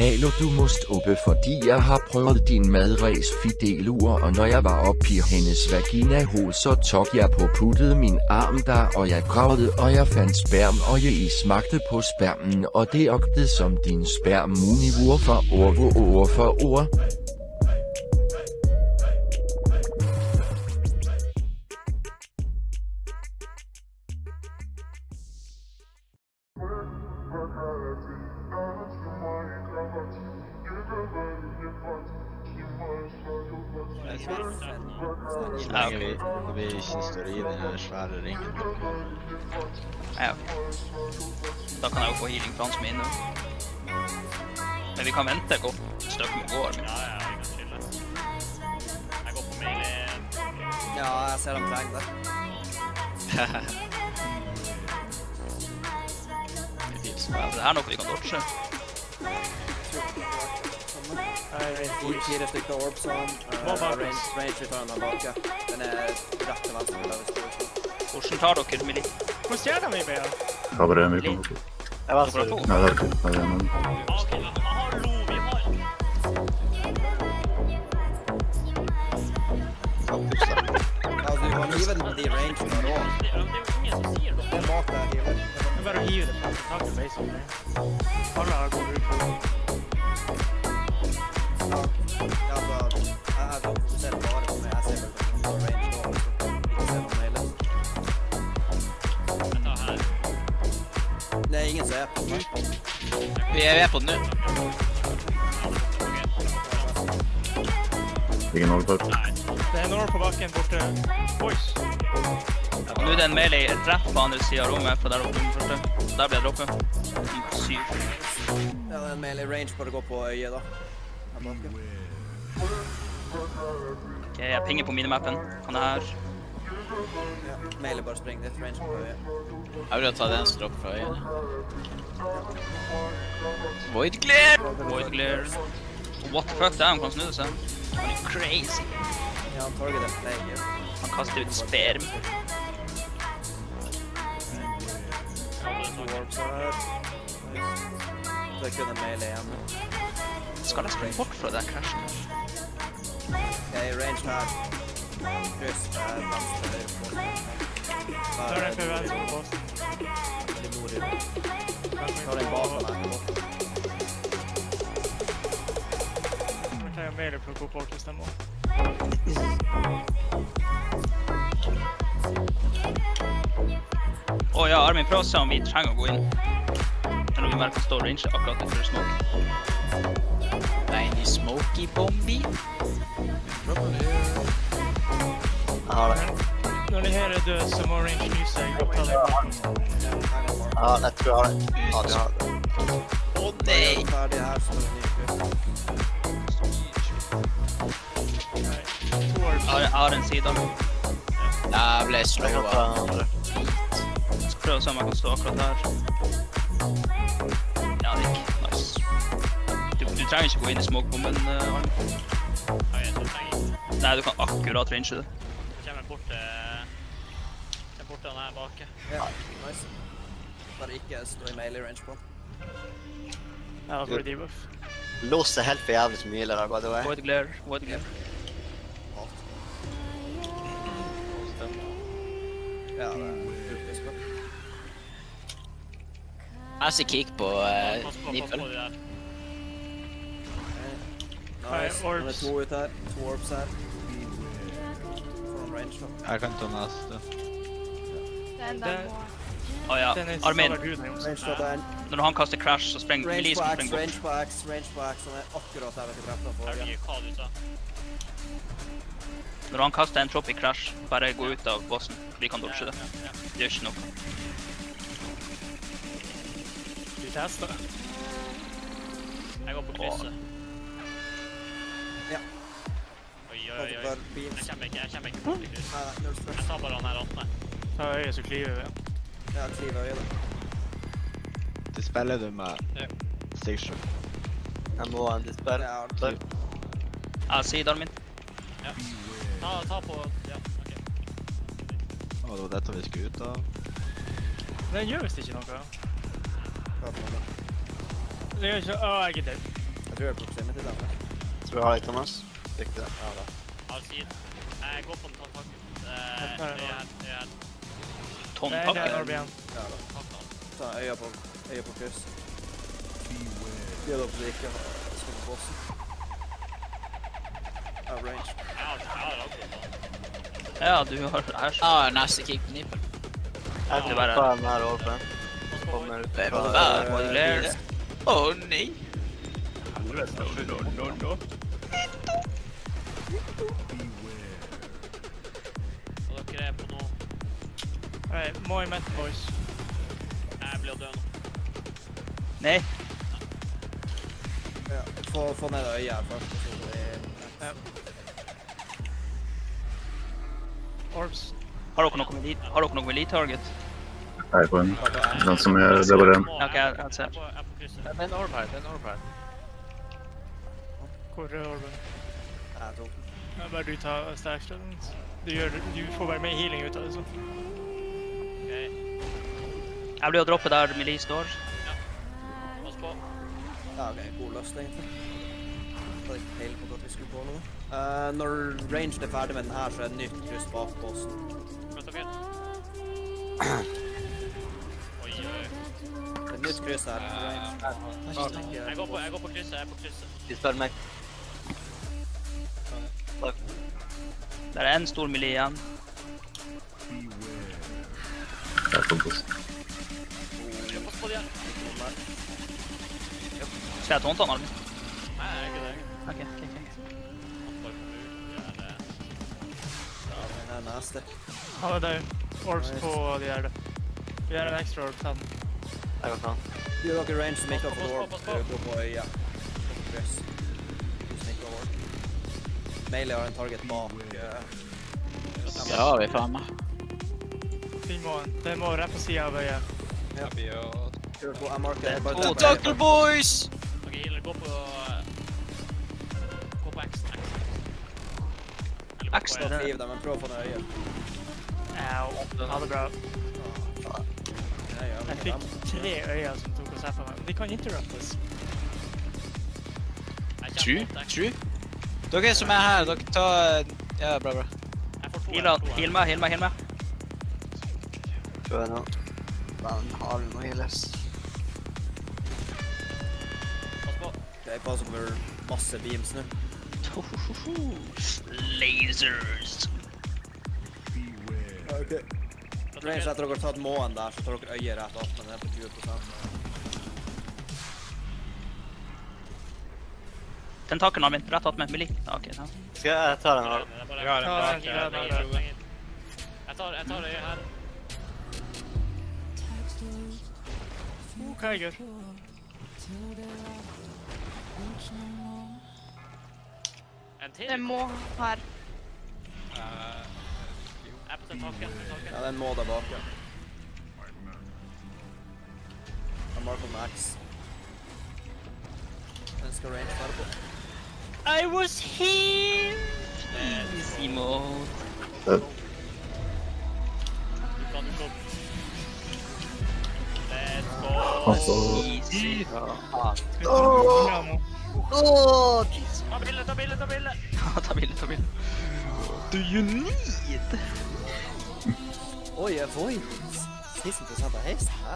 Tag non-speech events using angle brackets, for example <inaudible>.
Hallo du må stoppe fordi jeg har prøvet din madræs fidelur og når jeg var oppe i hendes vaginahul så tok jeg på puttet min arm der og jeg gravede og jeg fandt sperm og jeg smagte på spermen og det åktet som din sperm munivur for ord for ord for ord. Ja, vi, vi ikke står i den her svære ringen. Ja, ok. Da kan jeg jo få healing fra han som er inne. Men vi kan vente et godt stykke med går. Men... Ja, ja, vi kan chille. Jeg går på mail Ja, jeg ser dem trenger det. <laughs> Det er noe vi kan dodge. Fire, fire stykker orbs. Uh, var det? range, range return av bak, ja. Den er rett til venstre. der. Hvordan tar dere med litt? Hvordan stjerner vi, Bea? Ta bare en mikro. Jeg var Dere to? Nei, det er ikke. Det er en. Ok, hallo, vi har... Ja, altså, du kan hive den på de range har råd. Det er. Den bak der hiver. Det er bare å hive det på taket, basically. Alle har gått ut på Det er ingen som er på den. Vi er på den nå. Ingen overtak. Nei. Det er Nord på bakken borte. Boys. Nå er det en melee rett på andre siden av rommet, for der oppe første. Der ble jeg droppet. Mm, Syv. Ja, det er en melee range bare å gå på øyet, da. Her bak. Ok, jeg pinger på minimappen. Han er her. Ja, melee bare spring. Det et range på øyet. Jeg vil ta den som fra øyet. Void Glare! Void Glare. What the fuck, han kan snu seg. Crazy. Ja, han targeter player. Han kaster ut sperm. Det er kun en melee igjen. Skal jeg springe bort fra den krasjen? Jeg er i range her. Kryss er venstre, høyre på. Da er det for venstre på oss. Til nord i Tar den bak han etterpå. Nå tar jeg mer for å gå bort hvis jeg må. Å ja, Armin, prøv å se om vi trenger å gå inn. Eller om vi bare kan stå range akkurat utenfor smoke. Nei, de smoky bombi. Jeg har det. Når det her er død, så må range ny seg. Ta det bort. Ja, jeg tror jeg har det. Ja, du har det. Å nei! Orbs. Jeg har, en side. Jeg ble andre. Skal prøve å se om jeg kan stå akkurat her. Ja, det gikk. Nice. Du, du trenger ikke gå inn i smokebomben, jeg ikke. Nei, du kan akkurat range det. Kommer jeg er borte han her bak. Ja, nice. Bare ikke stå i melee range på. Ja, da får du debuff. Låser helt for jævlig så mye der, by the way. Void glare, void glare. Ja, det er. Jeg ser kick på uh, på nippel. Nice. Nei, Nå er det to ut her. To orbs her. Range. Jeg kan ta neste. Det- der må Å ja, er Armin. Range på den. når han kaster crash, så spreng Range på skal X, sprenge bort. range på X, range på X. Han er akkurat der ikke hva du sa. Når han kaster en tropic crash, bare gå ut av bossen. Vi kan dodge det. Det gjør ikke noe. Vi tester. Jeg går på krysset. Ja. Oi, oi, oi. Jeg kommer ikke, jeg kommer ikke bort til. Nei, null stress. Jeg tar bare han her åttende. Ta øyet, så kliver vi. Ja, kliv øyet, da. Du spiller du med Ja. Jeg må ha en dispel. Ja, Der. Ja, min. Ja. Ta, ta på, ja, ok. Å, det var dette vi skulle ut av. Den gjør visst ikke noe. hva for noe? Det gjør ikke, å, jeg er død. tror proximity damage. Tror jeg har Thomas? Fikk det. Ja da. Siden. Jeg går på den tanntakken. Her, Eh, det er- en orb. Ja da. Ta øya på, øya på kryss. Gjør opp så ikke har skal på bossen. Ja, range. Ja, du har her. Ja, nasty kick på nippel. Jeg Det bare den her over. Kommer ut Det var fra- vær. Var det Layers? Nei! Og dere er på nå. Alright, more met boys. Jeg blir død nå. Nei. Ja, få, få ned øya her først. Ja. Orbs. Har dere noe med lead, har dere noe med lead target? Er på en. Den som er Det er bare en. Ok, jeg- ser. Er er. Det er en orb her, det er en orb her. Hvor er orben? Jeg tok. Ja, bare du tar til. Du, du får bare mer healing ut av det, så. Okay. Jeg blir å droppe der Melee står. Ja. pass på. Ja, ok, god løst egentlig. Hadde ikke peiling på at vi skulle på noe. Uh, når range er ferdig med den her, så er det nytt kryss bak bossen. Vent dere. <clears throat> Oi, oi. Det er nytt kryss her. Uh. Jeg går på, jeg går på krysset, jeg er på krysset. De spør meg. Der er en stor Melee igjen. Jeg kom på her. Skal jeg tånte han, Armin? Nei, ikke det. Ok, ok, ok. Han er- nasty. Han er død. Orbs på de der. da. Vi har en ekstra orb til. Jeg går ta han. Gjør dere range som ikke har Pass fått på, orb, pass på. pass på Melee har en target bak. eh, Det har vi faen meg. Fin må han. Den må rett på siden av øyet. På, Det er på Doctor øya. Boys! Ok, healer, gå på... eh, Gå på X, X. Ekstra, gå X, E. er det. Dem, men prøv å få ned øyet. Au. Ha det bra. Jeg fikk tre øyne som tok oss her zappa meg. De kan interruptes. True, true. Dere som er her, dere tar Ja, bra, bra. Jeg Heal, jeg her. heal meg, heal meg, heal meg. Tror jeg nå. Men har noe healers. Pass på. Ok, pass over masse beams nå. Lasers. Ok. Range etter dere har tatt måen der, så tar dere øyet rett opp, men det er på 20 Tentakelen Armin, rett att med melik. Ja, ok, ja. Skal jeg ta den Vi har en Ta bak den, her. den, jeg den. Jeg tar, jeg tar det her. OK, jeg? En til. Det må her. Jeg er på tentaken. taken. Ja, den må der bak, ja. Jeg marker max. Den skal range være på. I was here! Easy mode. Du kan du kan. Let's go. Altså, Easy. Oh. Ta bilde, ta bilde, ta bilde. Ja, ta bilde, ta bilde. Do you need? Oi, jeg får 16 av hesten, hæ?